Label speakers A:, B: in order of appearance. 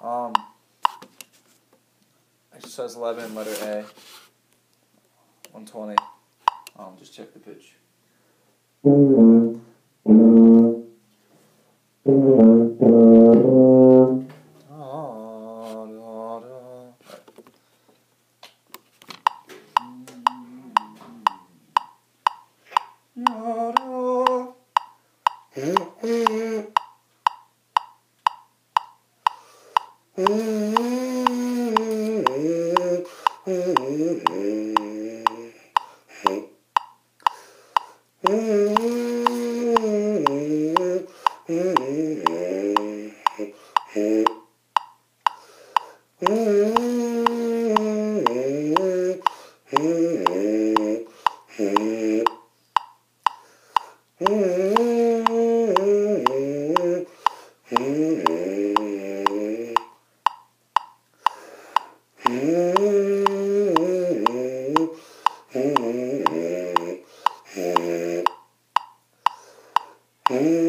A: Um, exercise 11, letter A. 120. Um, just check the pitch. Ah, da, Mm-hmm. mm-hmm. mm-hmm.
B: mm-hmm.